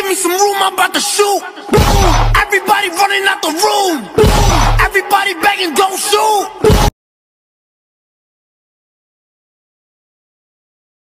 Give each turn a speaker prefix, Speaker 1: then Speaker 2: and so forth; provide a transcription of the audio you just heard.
Speaker 1: give me some room, I'm about to shoot. Everybody running out the room. Everybody begging, don't shoot.